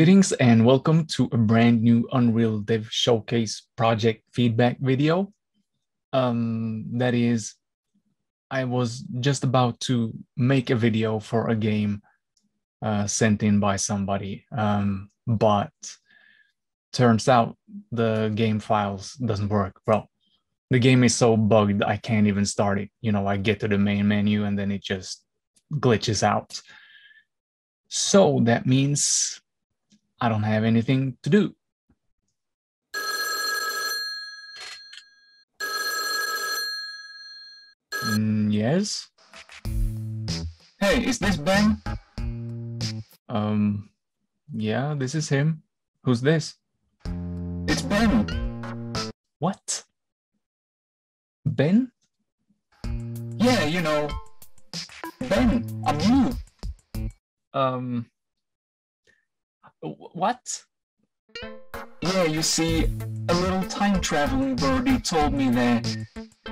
Greetings and welcome to a brand new Unreal Dev Showcase project feedback video. Um, that is, I was just about to make a video for a game uh, sent in by somebody, um, but turns out the game files doesn't work. Well, the game is so bugged I can't even start it. You know, I get to the main menu and then it just glitches out. So that means I don't have anything to do. Mm, yes. Hey, is this Ben? Um, yeah, this is him. Who's this? It's Ben. What? Ben? Yeah, you know, Ben, I'm you. Um, what? Yeah, you see, a little time traveling birdie told me that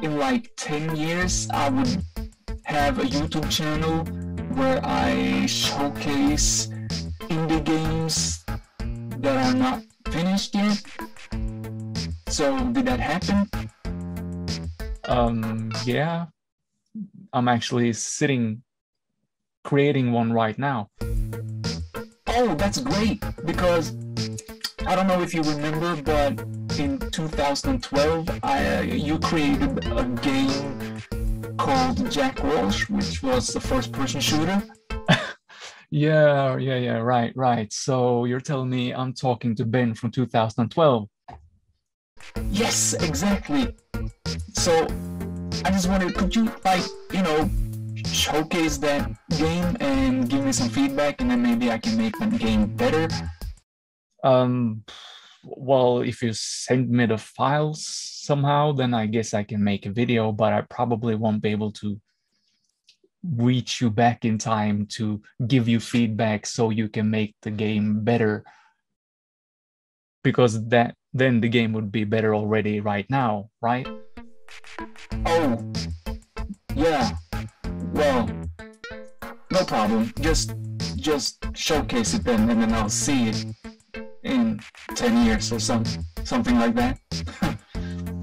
in like 10 years I would have a YouTube channel where I showcase indie games that are not finished yet. So, did that happen? Um, yeah, I'm actually sitting creating one right now. Oh, that's great because I don't know if you remember, but in 2012, I, uh, you created a game called Jack Walsh, which was the first-person shooter. Yeah, yeah, yeah, right, right. So you're telling me I'm talking to Ben from 2012. Yes, exactly. So I just wanted, could you like, you know, showcase that game and give me some feedback, and then maybe I can make that game better? Um, well, if you send me the files somehow, then I guess I can make a video, but I probably won't be able to reach you back in time to give you feedback so you can make the game better. Because that then the game would be better already right now, right? Oh, yeah. Well, no problem. Just, just showcase it then, and then I'll see it in ten years or some, something like that.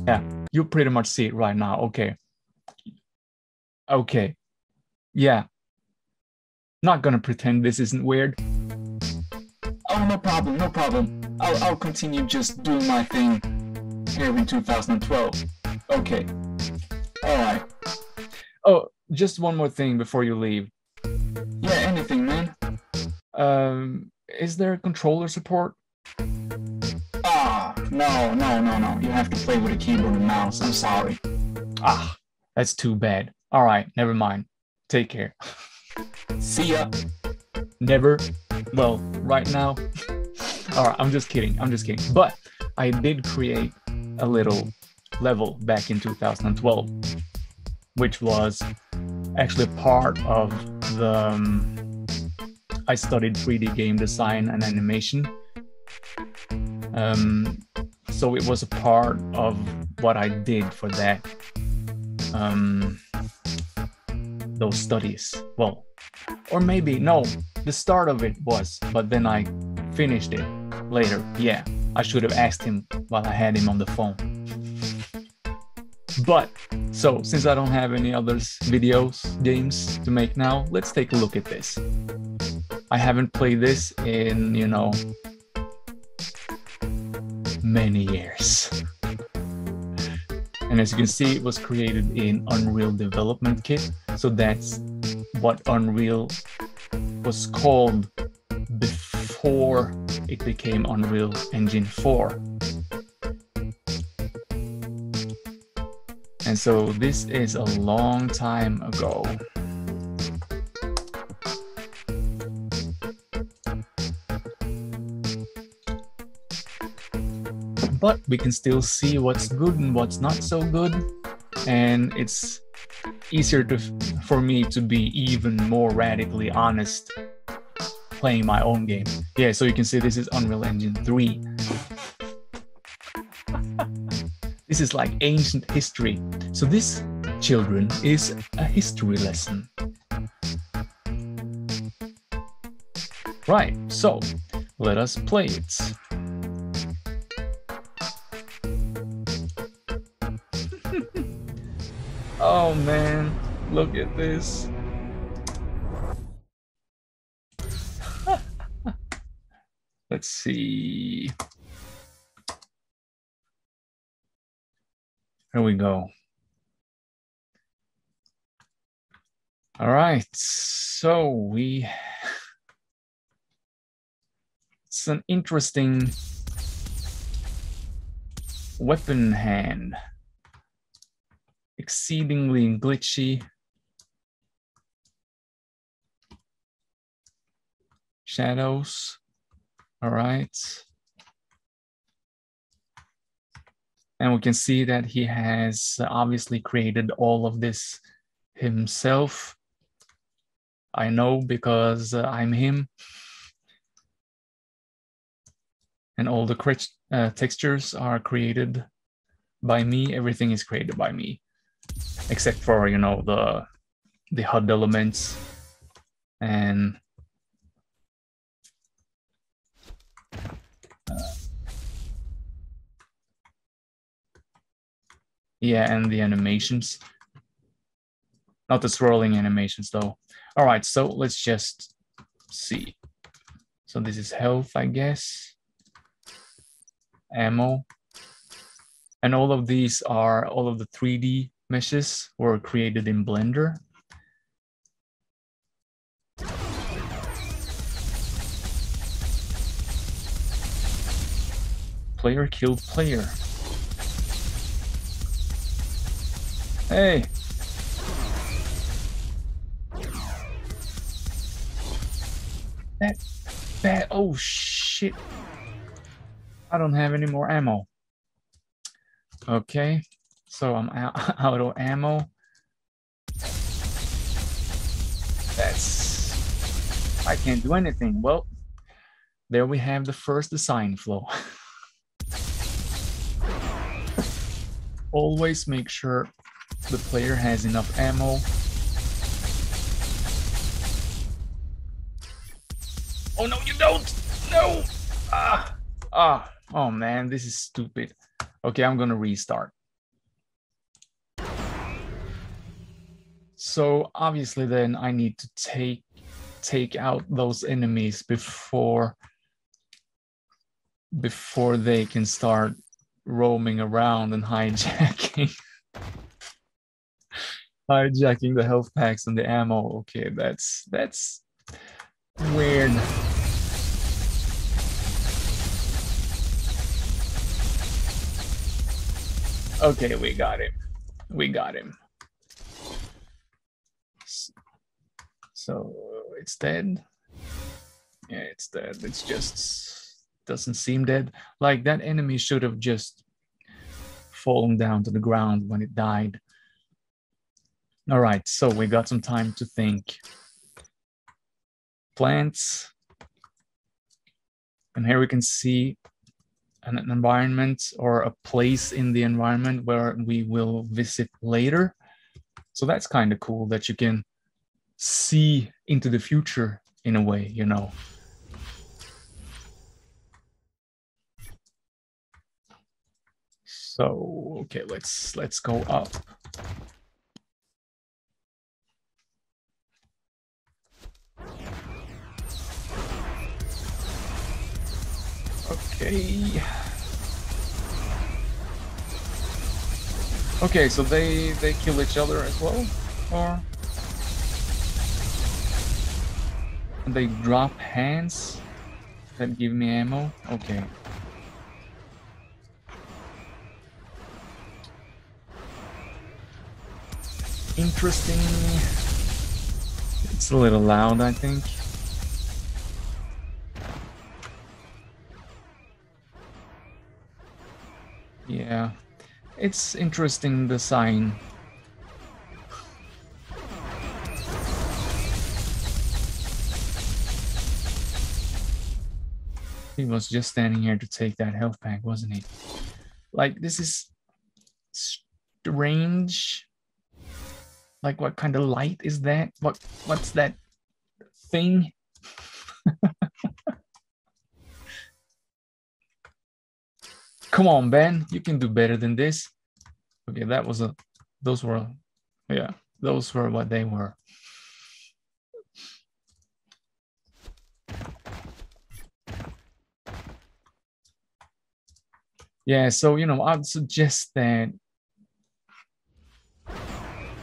Yeah, you pretty much see it right now. Okay. Okay. Yeah. Not gonna pretend this isn't weird. Oh, no problem, no problem. I'll, I'll continue just doing my thing here in 2012. Okay. Alright. Oh, just one more thing before you leave. Yeah, anything, man. Um, is there controller support? Ah, no, no, no, no. You have to play with a keyboard and mouse. I'm sorry. Ah, that's too bad. All right, never mind. Take care. See ya. Never. Well, right now. All right, I'm just kidding. I'm just kidding. But I did create a little level back in 2012, which was actually part of the. um, I studied 3D game design and animation. Um, so it was a part of what I did for that. Um, those studies. Well, or maybe no, the start of it was, but then I finished it later. Yeah, I should have asked him while I had him on the phone. But so since I don't have any other videos games to make now, let's take a look at this. I haven't played this in, you know, many years. And as you can see, it was created in Unreal Development Kit. So that's what Unreal was called before it became Unreal Engine 4. And so this is a long time ago. But we can still see what's good and what's not so good. And it's easier to, for me to be even more radically honest playing my own game. Yeah, so you can see this is Unreal Engine 3. This is like ancient history. So this, children, is a history lesson. Right, so let us play it. oh man, look at this. Let's see. Here we go. All right, so we, it's an interesting weapon hand, exceedingly glitchy. Shadows, all right. And we can see that he has obviously created all of this himself. I know because uh, I'm him. And all the uh, textures are created by me. Everything is created by me, except for, you know, the, the HUD elements and Yeah, and the animations. Not the swirling animations though. All right, so let's just see. So this is health, I guess. Ammo. And all of these are, all of the 3D meshes were created in Blender. Player killed player. Hey. That, that, oh shit. I don't have any more ammo. Okay, so I'm out, out of ammo. That's, I can't do anything. Well, there we have the first design flow. Always make sure the player has enough ammo. Oh no, you don't! No! Ah! Ah! Oh man, this is stupid. Okay, I'm gonna restart. So obviously then I need to take take out those enemies before before they can start roaming around and hijacking. Hijacking the health packs and the ammo. Okay, that's that's weird. Okay, we got him. We got him. So it's dead. Yeah, it's dead. It's just doesn't seem dead. Like that enemy should have just fallen down to the ground when it died. All right, so we got some time to think. Plants. And here we can see an environment or a place in the environment where we will visit later. So that's kind of cool that you can see into the future in a way, you know. So, okay, let's let's go up. Okay. Okay, so they they kill each other as well, or they drop hands that give me ammo. Okay. Interesting. It's a little loud, I think. It's interesting design. He was just standing here to take that health pack, wasn't he? Like, this is strange. Like, what kind of light is that? What What's that thing? Come on, Ben, you can do better than this. Okay, that was a, those were, yeah, those were what they were. Yeah, so, you know, I'd suggest that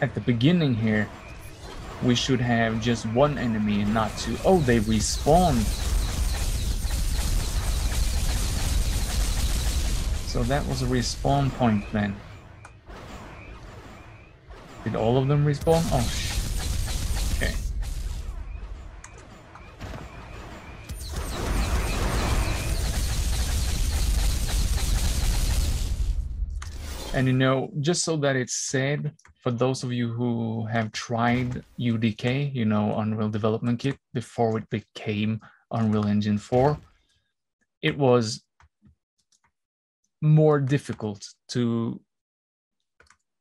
at the beginning here, we should have just one enemy and not two. Oh, they respawn. So that was a respawn point then. Did all of them respawn? Oh, okay. And you know, just so that it's said, for those of you who have tried UDK, you know, Unreal Development Kit, before it became Unreal Engine 4, it was more difficult to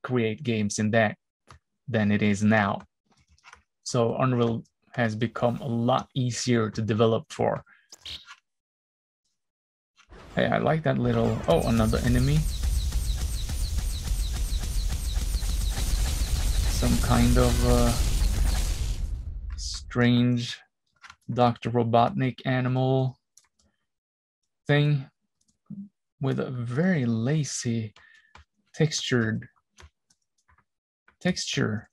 create games in that than it is now. So Unreal has become a lot easier to develop for. Hey, I like that little, oh, another enemy. some kind of uh, strange Dr. Robotnik animal thing with a very lacy textured texture.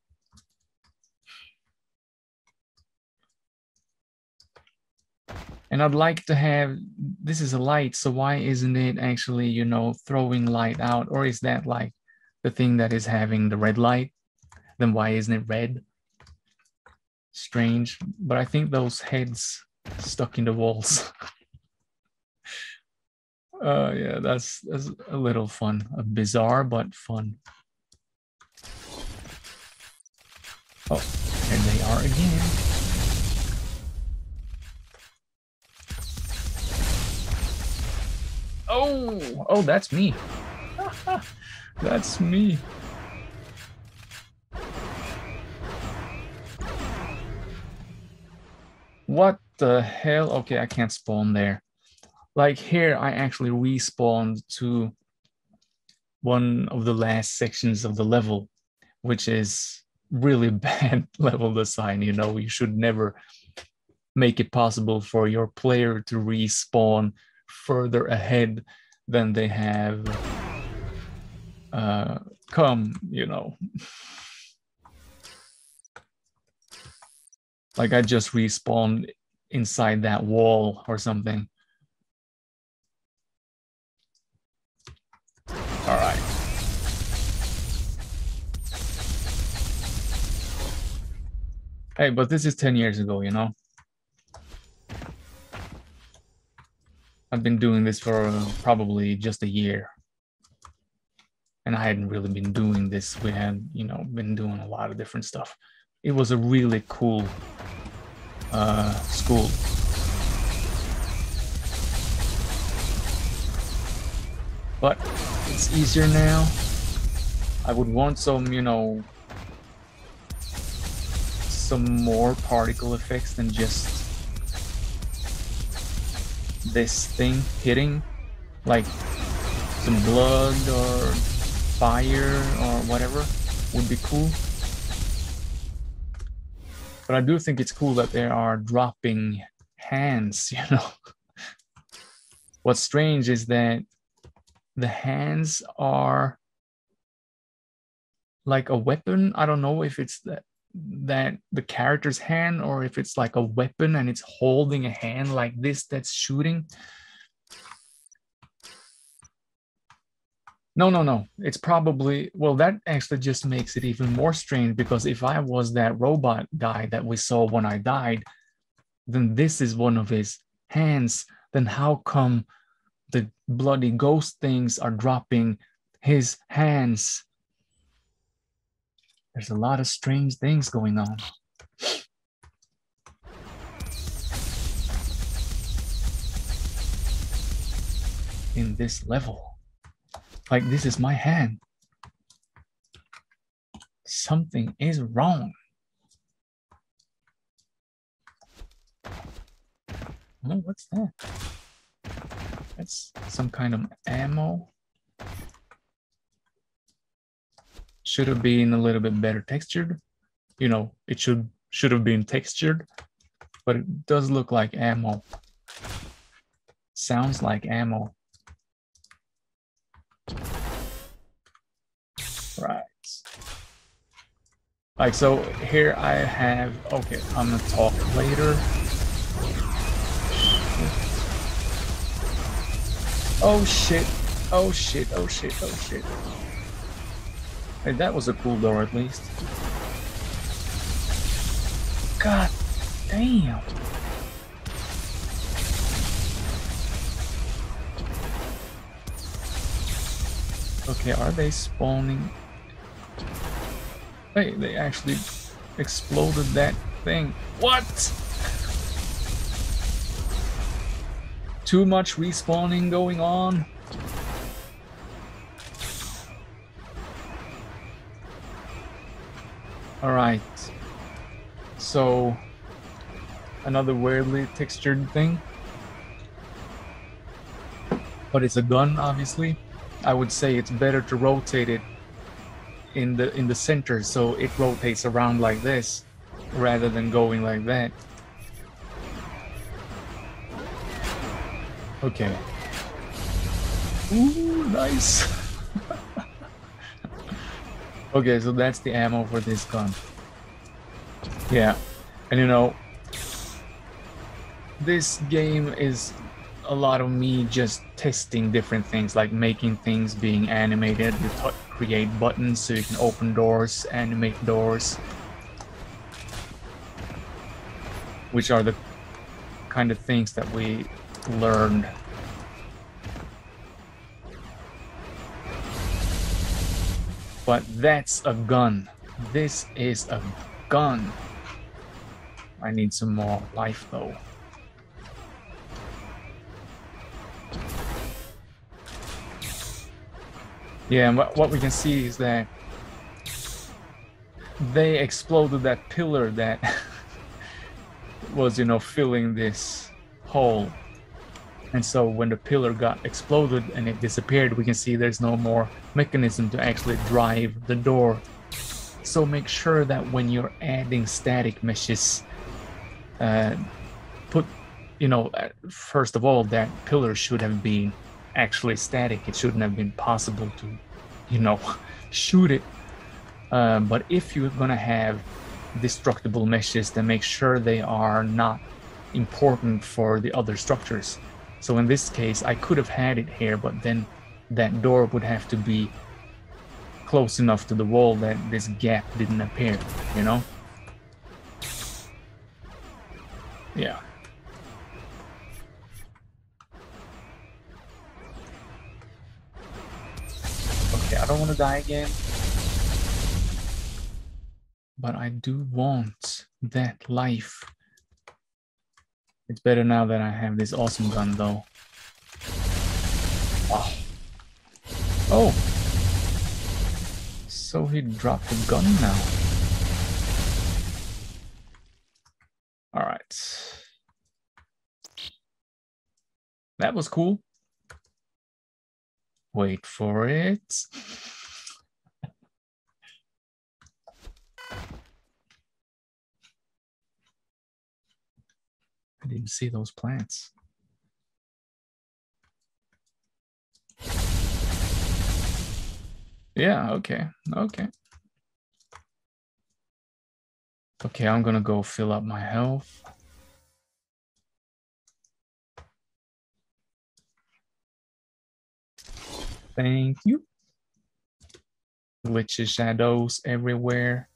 And I'd like to have, this is a light, so why isn't it actually, you know, throwing light out? Or is that like the thing that is having the red light? then why isn't it red? Strange, but I think those heads stuck in the walls. uh, yeah, that's that's a little fun, a bizarre but fun. Oh, and they are again. Oh, oh, that's me. that's me. What the hell? Okay, I can't spawn there. Like here, I actually respawned to one of the last sections of the level, which is really bad level design. You know, you should never make it possible for your player to respawn further ahead than they have uh, come, you know. like I just respawned inside that wall or something. All right. Hey, but this is 10 years ago, you know? I've been doing this for probably just a year. And I hadn't really been doing this. We had, you know, been doing a lot of different stuff it was a really cool uh, school. But it's easier now. I would want some, you know, some more particle effects than just this thing hitting, like some blood or fire or whatever would be cool. But I do think it's cool that there are dropping hands, you know. What's strange is that the hands are like a weapon. I don't know if it's that that the character's hand or if it's like a weapon and it's holding a hand like this that's shooting. No, no, no. It's probably, well, that actually just makes it even more strange because if I was that robot guy that we saw when I died, then this is one of his hands. Then how come the bloody ghost things are dropping his hands? There's a lot of strange things going on. In this level. Like, this is my hand. Something is wrong. Oh, what's that? That's some kind of ammo. Should have been a little bit better textured. You know, it should should have been textured, but it does look like ammo. Sounds like ammo. Right. Like, so here I have, okay, I'm gonna talk later. Oh shit, oh shit, oh shit, oh shit. Hey, that was a cool door at least. God damn. Okay, are they spawning? Hey, they actually exploded that thing. What? Too much respawning going on? Alright. So, another weirdly textured thing. But it's a gun, obviously. I would say it's better to rotate it in the in the center so it rotates around like this rather than going like that. Okay. Ooh, nice. okay, so that's the ammo for this gun. Yeah, and you know, this game is a lot of me just testing different things, like making things being animated. You create buttons so you can open doors, animate doors, which are the kind of things that we learned. But that's a gun. This is a gun. I need some more life though. Yeah, and what we can see is that they exploded that pillar that was, you know, filling this hole. And so when the pillar got exploded and it disappeared, we can see there's no more mechanism to actually drive the door. So make sure that when you're adding static meshes, uh, put, you know, uh, first of all, that pillar should have been actually static. It shouldn't have been possible to, you know, shoot it. Um, but if you're gonna have destructible meshes, then make sure they are not important for the other structures. So in this case, I could have had it here, but then that door would have to be close enough to the wall that this gap didn't appear, you know? Yeah. Okay, I don't want to die again. But I do want that life. It's better now that I have this awesome gun though. Oh. Oh. So he dropped the gun now. All right. That was cool. Wait for it. I didn't see those plants. Yeah, okay, okay. Okay, I'm gonna go fill up my health. Thank you. Glitches, shadows everywhere.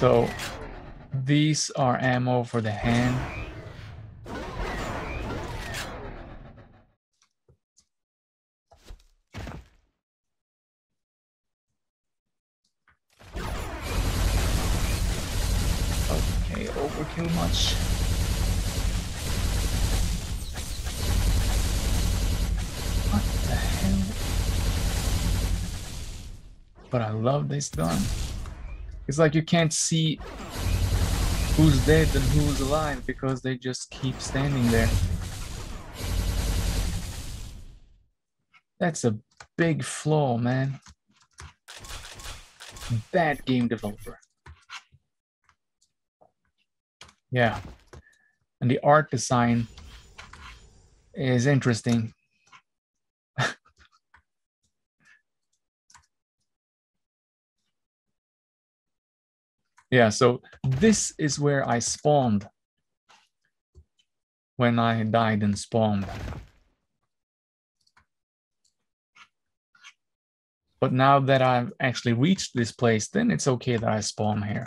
So these are ammo for the hand. Okay, overkill much. but I love this gun. It's like you can't see who's dead and who's alive because they just keep standing there. That's a big flaw, man. Bad game developer. Yeah. And the art design is interesting. Yeah, so this is where I spawned when I died and spawned. But now that I've actually reached this place, then it's okay that I spawn here.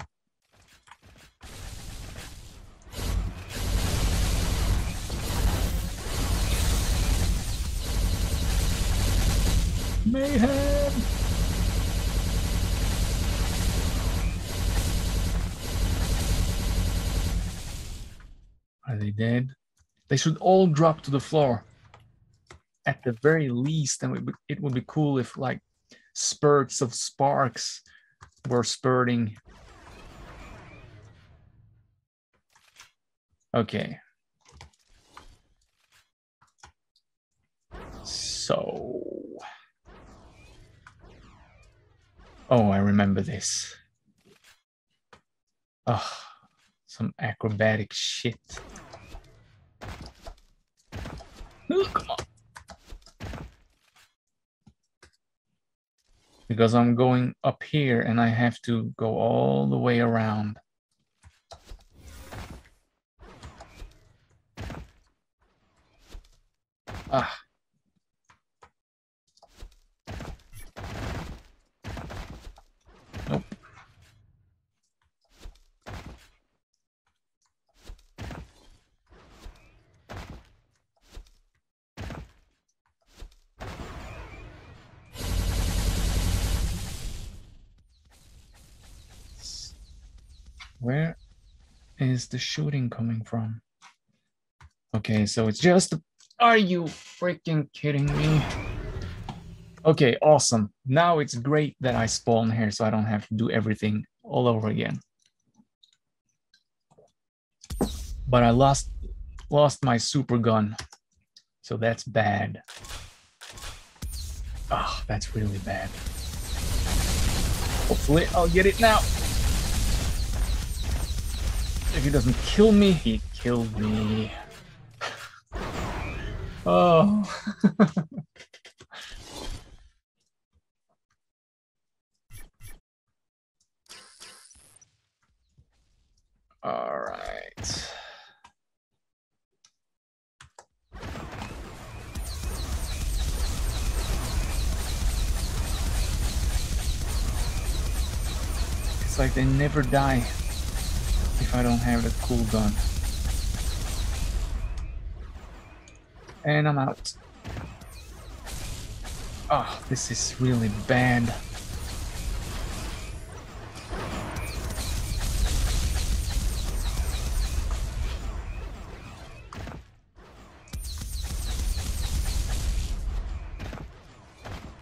Mayhem! Are they dead? They should all drop to the floor. At the very least, and it would be cool if like spurts of sparks were spurting. Okay. So. Oh, I remember this. Oh, some acrobatic shit. Ooh, come on. because I'm going up here and I have to go all the way around. Ah. Where is the shooting coming from? Okay, so it's just, are you freaking kidding me? Okay, awesome. Now it's great that I spawn here so I don't have to do everything all over again. But I lost lost my super gun. So that's bad. Oh, that's really bad. Hopefully I'll get it now. If he doesn't kill me, he killed me. oh. All right. It's like they never die I don't have the cooldown. And I'm out. Oh, this is really bad.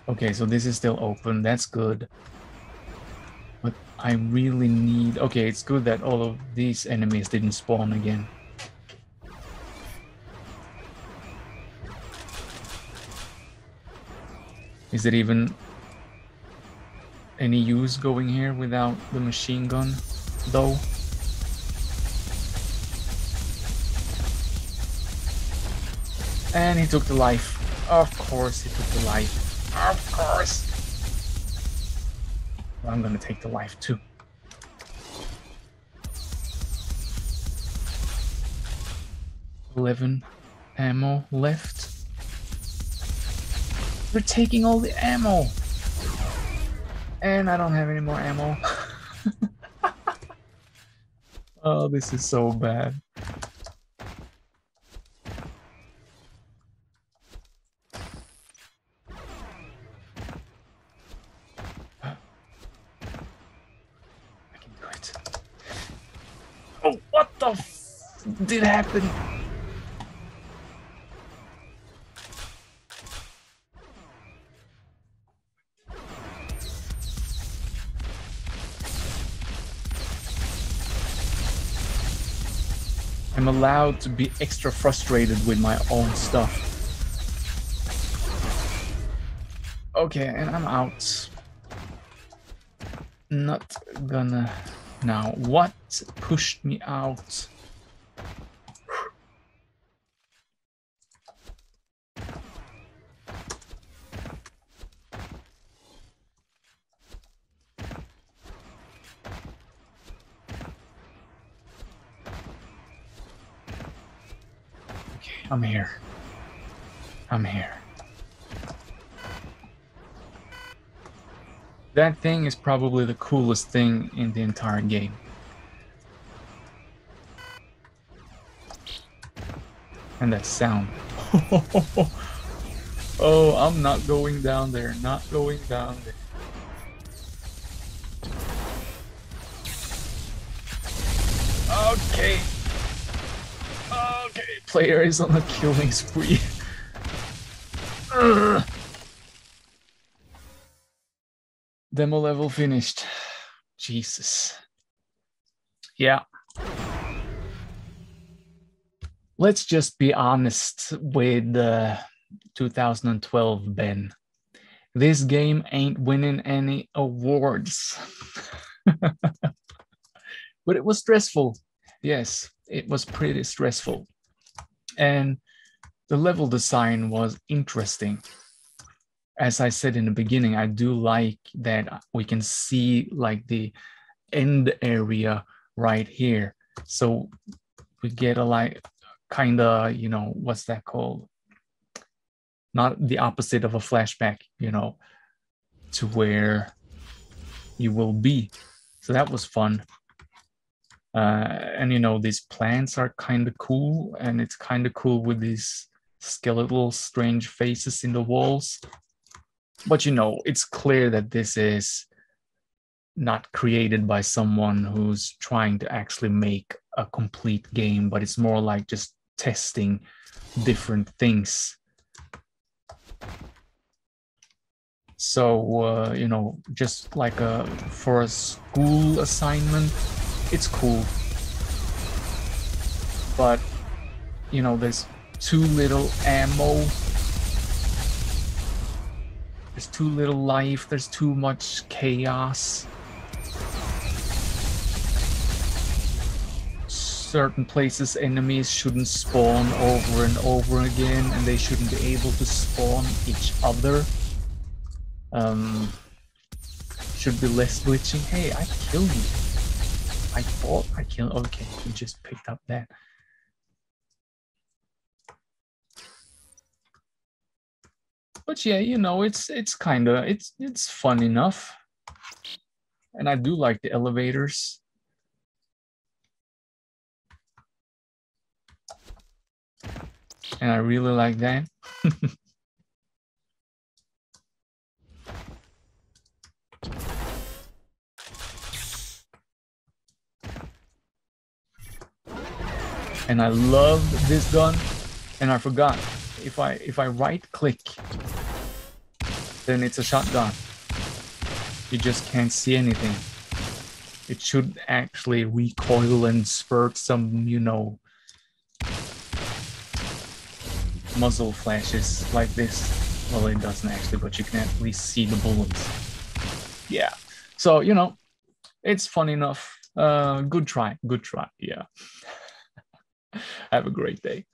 Okay, so this is still open. That's good. I really need... Okay, it's good that all of these enemies didn't spawn again. Is it even any use going here without the machine gun, though? And he took the life. Of course he took the life. Of course! I'm gonna take the life too. Eleven ammo left. We're taking all the ammo. And I don't have any more ammo. oh, this is so bad. Did happen. I'm allowed to be extra frustrated with my own stuff. Okay, and I'm out. Not gonna... Now, what pushed me out? I'm here. I'm here. That thing is probably the coolest thing in the entire game. And that sound. oh, I'm not going down there. Not going down there. Okay Okay, player is on a killing spree. Demo level finished. Jesus. Yeah. Let's just be honest with uh, 2012 Ben. This game ain't winning any awards. but it was stressful. Yes, it was pretty stressful and the level design was interesting. As I said in the beginning, I do like that we can see like the end area right here. So we get a like kind of, you know, what's that called? Not the opposite of a flashback, you know, to where you will be. So that was fun. Uh, and you know, these plants are kind of cool, and it's kind of cool with these skeletal, strange faces in the walls. But you know, it's clear that this is not created by someone who's trying to actually make a complete game, but it's more like just testing different things. So, uh, you know, just like a for a school assignment, it's cool. But, you know, there's too little ammo. There's too little life. There's too much chaos. Certain places enemies shouldn't spawn over and over again and they shouldn't be able to spawn each other. Um, should be less glitching. Hey, I killed you. I thought I killed. Okay, he just picked up that. But yeah, you know, it's it's kind of it's it's fun enough, and I do like the elevators. And I really like that. and I love this gun. And I forgot if I if I right click, then it's a shotgun. You just can't see anything. It should actually recoil and spurt some, you know, muzzle flashes like this. Well, it doesn't actually, but you can at least see the bullets. Yeah. So, you know, it's fun enough. Uh, good try. Good try. Yeah. Have a great day.